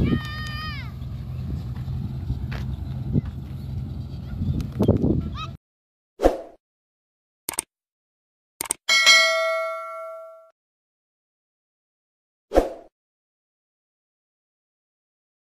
Yeah.